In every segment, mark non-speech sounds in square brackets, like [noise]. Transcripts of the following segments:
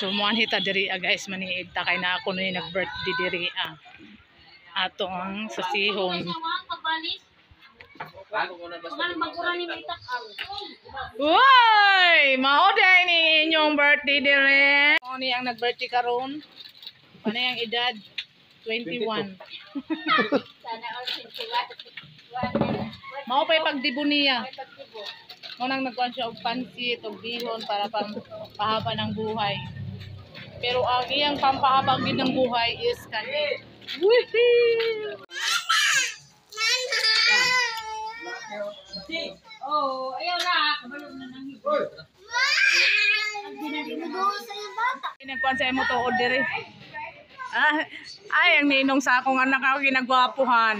So mo hita diri ah, guys maniid ta kay na ako no nag-birthday diri ah. Ato ang sasihon. Uy! Mao day ni inyong birthday diri. Mao ni ang nag-birthday karon. Ano yung edad? 21. Mao pa'y pagdibo niya. Mo nang nagkuhan siya og pansit og bihon para pang pahaba ng buhay. Pero ang iyang pampahaba gid ng buhay is kani. Woohoo! Oh, ayaw na. Kabalo na nang hibo. Pinagkuhan sa imo to order eh. Ah, ay, ang ninong sa akong anak ako ginagwapuhan.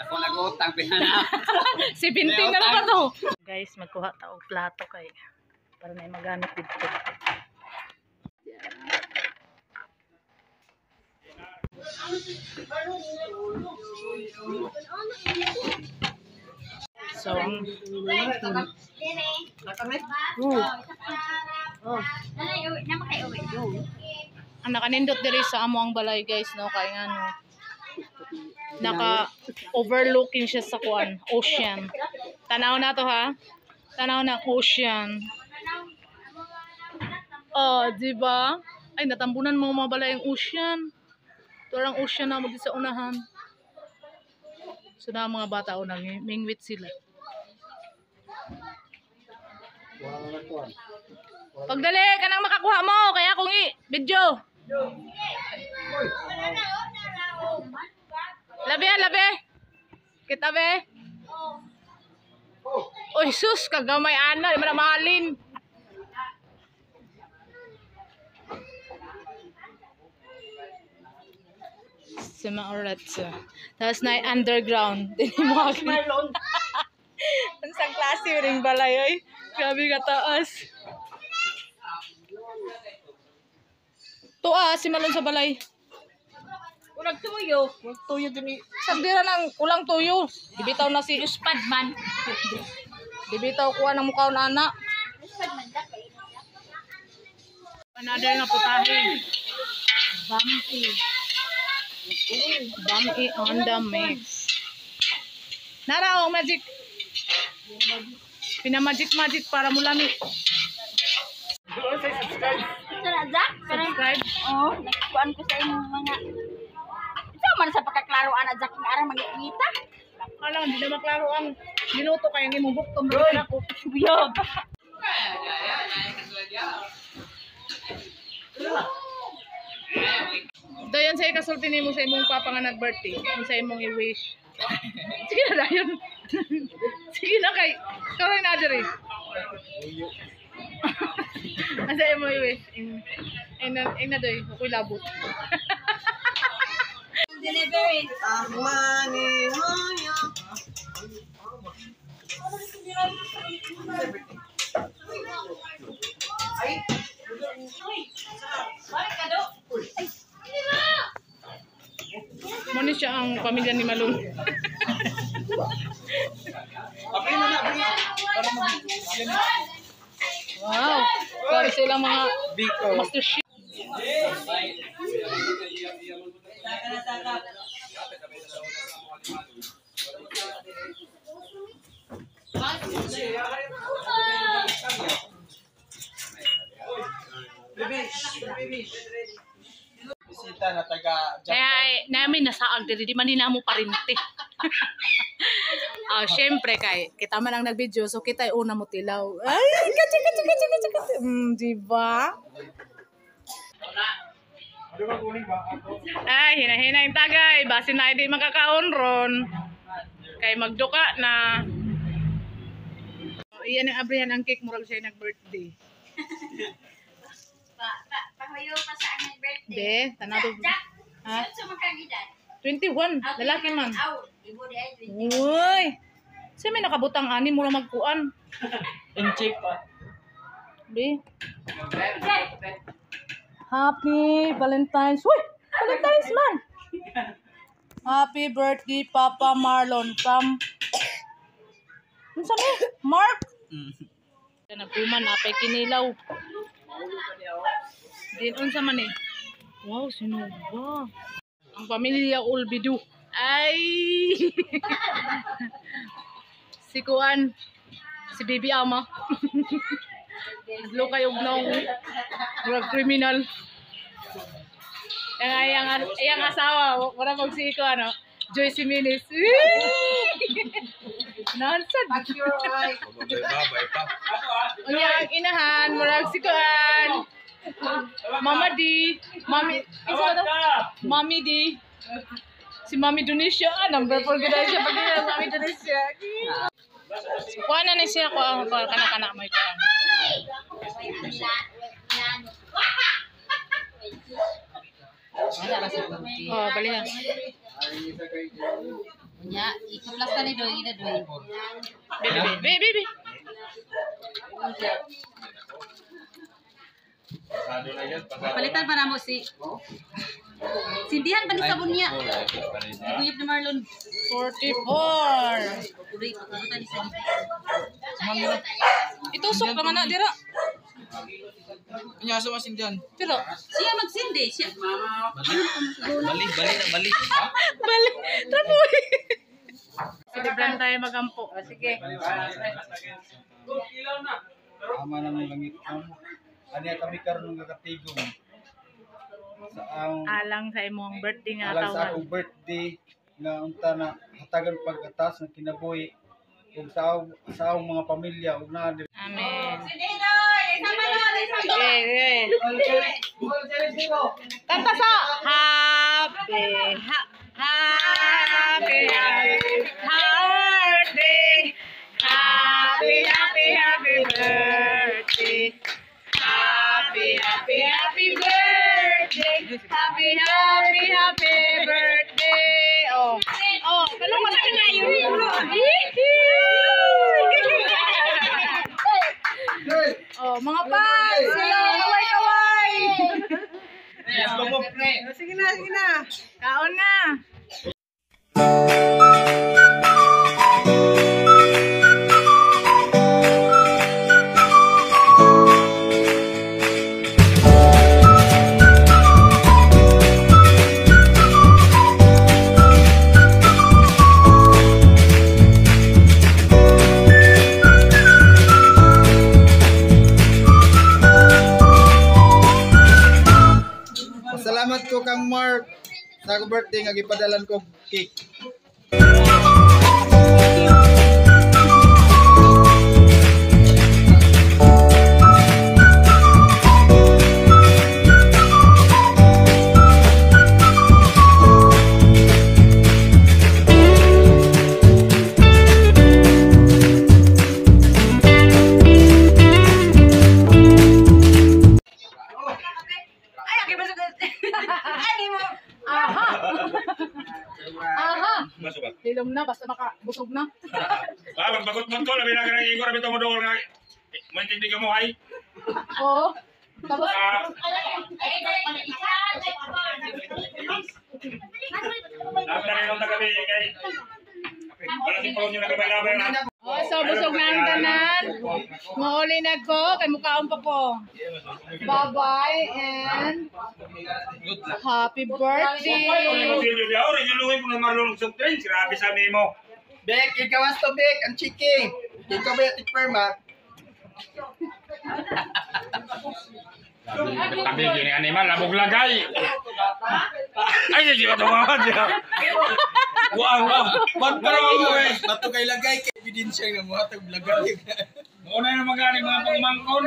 Ako nag-utang pinana. [laughs] si Pinting na ba to? Guys, magkuha ta og plato kay para na magamit dito. So, ang nakanindot diri sa amo ang balay guys no? Kay ano naka overlooking siya sa kuan ocean. Tanaw na to ha? Tanaw na ocean. Oh di ba? Ay natambunan mo mga balay ang ocean lang ocean na mo sa unahan so na mga bata unang mingwit sila pagdali ka nang makakuha mo kaya kung i video Labi ah, labi. Kita be. Oy sus, kagamay ana, di man. Sa mga orats. Tapos na underground. [laughs] Dini mo Marlon. [laughs] Ang sang klase ring balay oy. Grabe ka taas. Tuwa si Malon sa balay. Urag tuyo. Tuyo din. Sabdira lang, kulang tuyo. Dibitaw na si Uspad man. Dibitaw kuha ng mukha na anak. Another na putahe. Bumpy. Bumpy on the mix. Nara, oh, magic. Pinamagic-magic para mulami. Sana Jack, karang Subscribe. oh, nagkuan ko sa imong mga Ito man sa pagkaklaroan na Jack ng arang mangikita. Alam, hindi na maklaro ang minuto kaya ng imong buktom. Buktom ako. Biyog. [laughs] Dayan sa ikasulti nimo sa imong papa nga nag-birthday. Kung sa imong i-wish. [laughs] Sige na dayon. Sige na kay. Karoy na diri. [laughs] Asa imong i-wish? In in in na doy, ako'y labot. [laughs] Delivery. Muna siya ang pamilya ni Malun. wow. Para silang mga Biko. master chef. Bisita na taga Kaya eh, namin nasaag diri di man nila mo parinte. Ah, syempre kay kita man ang nag-video so kita una mo tilaw. Ay, kachi kachi kachi kachi kachi. Mm, di ba? Ay, hinahinay tagay. Basi na hindi makakaon ron. Kay magduka na. Iyan ang abrihan ang cake murag siya nag-birthday. Pa, pa, pahuyo pa sa aming birthday. De, tanado. Jack, Ha? saan sa magkagidad? 21, lalaki man. Out. Ibo di ay 20. Uy! Siya may nakabutang ani mo na magkuan. [laughs] In check pa. Be. Happy Valentine's. Uy! Valentine's man! Happy birthday, Papa Marlon from... Ano sa ni? Mark? Nagkuman, apay kinilaw. Din unsa man eh. Wow, sino ba? Ang pamilya Ulbidu. Ay! [laughs] si Kuan. Si Bibi Ama. [laughs] Hadlo kayo ng drug criminal. Yang ayang ayang asawa, wala pag si ko ano, Joyce Jimenez. Nonsense. Unya ang inahan, murag si Kuan. [laughs] Mama D, Mami, isa ba to? Mami D. Si Mami Donisha, ah, number 4 gud siya pag yun, Mami Donisha. Kuha na na siya, kuha ko kana-kana mo ito. Oh, bali ha. Nya, ikaplas ka ni Doy, ina Doy. Baby, baby, baby. Palitan pa na mo si... Sindihan pa ni sabon niya. Guyab ni Marlon. 44. Tuloy, pagkabutan ni sabon. Itusok naman na, dira. Kanya sa masindihan. Dira. Siya magsindi. Siya. Bali, bali na bali. Bali, trapoy. Silibran tayo magampo. O, sige. Ama na ng langit mo. Ani kami karon nga katigom. Sa ang Alang sa imong birthday nga alang sa akong birthday nga unta na hatagan pag-atas ng kinabuhi ug sa sa akong mga pamilya ug na Amen. Kanta sa Happy, ha, happy, happy, Happy, happy, happy birthday. Oh, oh, kalong sa kanya yun. Oh, mga fans, hello, kaway kaway. Pre. Sige na, sige na. Kaon na. Salamat ko kang Mark sa birthday nga gipadalan ko cake. Na. [laughs] Ah, magbagot mo to, labi na ka igor, labi doon nga. Maintindig ka mo, ay. Oo. Tapos, Ah, after nung tagabi, kay. Wala si Paul yung nagabay-labay na. oh, so busog na ang tanan. Mauli na ko, kay mukhaon pa ko. Bye-bye and happy birthday. Yung silyo di ako, rin yung lungay mo na marunong sa train, sirabi sa mo. Bek, ikawas to Bek, ang chiki. Ikaw ba yung tikperma? Tabi gini animal, labog lagay. Ay, hindi ba tumawad niya? Wow, wow. Ba't pero ako eh? Bato kay lagay kay ebidensya nga mo hatag lagay. Una na magaling mga pangmangkon.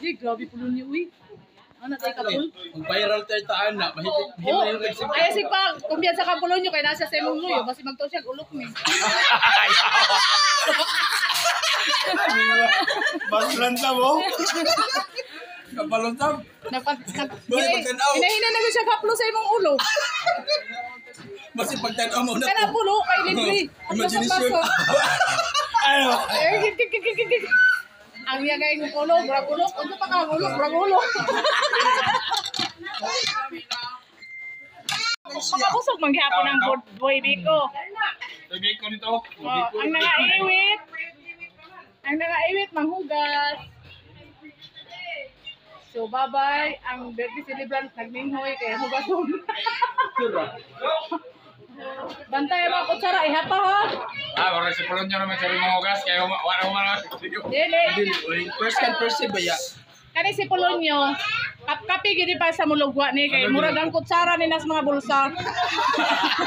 Ay, grabe pulo niyo, uy. Ano tayo kapul? Ang viral tayo taan na, mahigit Oh, ay si pa, kumbiyan sa kapulo niyo, kaya nasa sa imong luyo, basi magto siya, ulok ni. Baslan sa mo. Kapalon sa. Nagpag, nag, Boy, magtanaw. hinahina na mo siya kaplo sa imong ulo. Basi pagtanaw mo na. Kana pulo, kay libre. Imagination. Ano? [laughs] Ang yagay ng ulo, brag ulo, ano pa ka ulo, brag ulo. Makakusog manghapon ang boy- boy biko. Sabi ko nito. Oh, ang nangaiwit. Ang nangaiwit manghugas. So, bye-bye. Ang birthday celebrant nagminghoy kaya hugason. Bantay mo ako tsara, ihapa ha. Ah, wala si Polonyo naman sa rimong hugas, kaya wala wala wala. Dili. First and first ba ya? Kani si Polonyo, kap kapi gini pa sa mulugwa ni kay murag ang kutsara ni nas mga bulsa.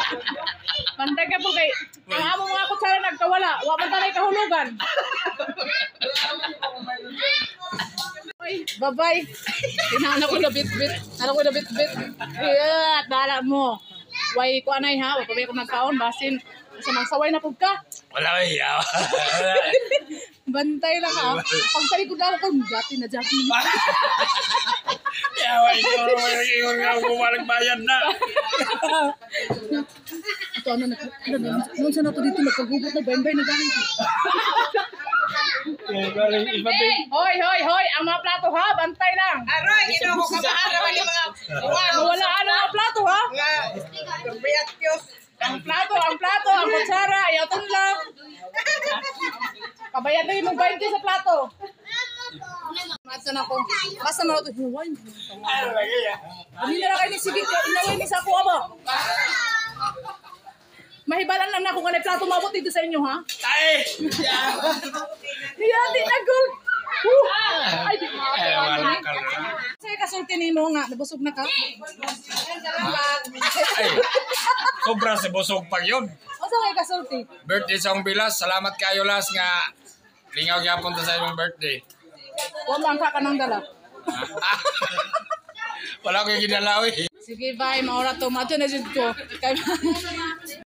[laughs] Bantay ka po kay ang among mga kutsara nagkawala, wa man tanay kahulugan. Bye-bye. Tinana ko na bit-bit. Ano ko na bit-bit. Yeah, dala mo. Way ko anay ha, wa pa ba ko nagkaon basin sa magsaway na pug ka. Wala ay. [laughs] Bantay lang ha. Pag talikod ako ko, dati na dati. [laughs] Yawa, ikaw naman yung ingon nga bumalik bayad na. [laughs] Ito ano na, ano na, noon sa nato dito nagkagugot na bembay na galing. Hoy, hoy, hoy, ang mga plato ha, bantay lang. Aroy, ito ako kamahara wali mga Wala ano ang plato ha. Ang plato, ang plato, kutsara, ayaton lang. Kabayad na yung 20 sa plato. Masa na ko. Basta na ito. Huwag. Hindi na lang kayo ni Sigit. Inaway ni sa ako aba. Mahibalan lang na ako kanay plato mabot dito sa inyo ha. Ay! Iya, di na gold. Ay, di Ay, na. wala ka lang. Sige, kasulti ni mo nga. Nabusog na ka. Ay, sobra sa busog pag yun. Sa kayo kasulti? Birthday sa bilas. Salamat kayo las nga lingaw gyapon ta sa imong birthday. Huwag lang ka ka ng dala. [laughs] Wala ko yung ginalaw eh. Sige, bye. Maura to. Mato na. Kay [laughs]